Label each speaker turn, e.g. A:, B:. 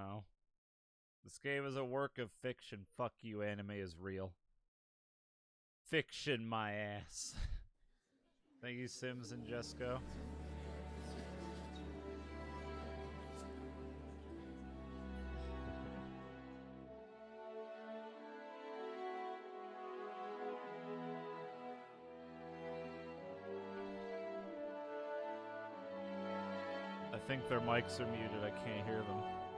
A: Oh. This game is a work of fiction. Fuck you, anime is real. Fiction, my ass. Thank you, Sims and Jesco. I think their mics are muted. I can't hear them.